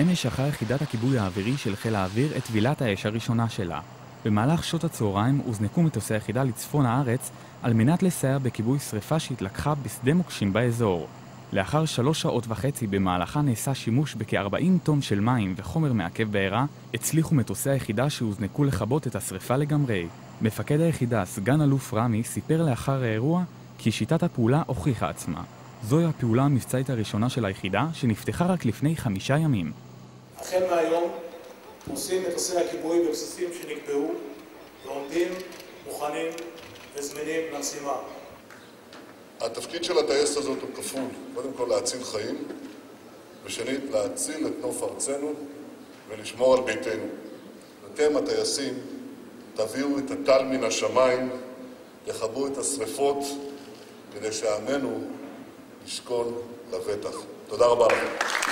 אמש אחר יחידת הכיבוי האווירי של חיל האוויר את טבילת האש הראשונה שלה. במהלך שעות הצהריים הוזנקו מטוסי היחידה לצפון הארץ על מנת לסייע בכיבוי שרפה שהתלקחה בשדה מוקשים באזור. לאחר שלוש שעות וחצי במהלכה נעשה שימוש בכ-40 טון של מים וחומר מעכב בעירה, הצליחו מטוסי היחידה שהוזנקו לכבות את השרפה לגמרי. מפקד היחידה, סגן אלוף רמי, סיפר לאחר האירוע כי שיטת הפעולה הוכיחה עצמה. זוהי הפעולה המבצעית הראשונה של היחידה, שנפתחה רק לפני חמישה ימים. החל מהיום עושים מטוסי הכיבוי בבסיסים שנקבעו ועומדים מוכנים וזמינים למשימה. התפקיד של הטייסת הזאת הוא כפול, קודם כל להציל חיים, ושנית להציל את נוף ארצנו ולשמור על ביתנו. אתם הטייסים תביאו את הטל מן השמיים, תכבו את השרפות כדי שעמנו ישכון לבטח. תודה רבה לכם.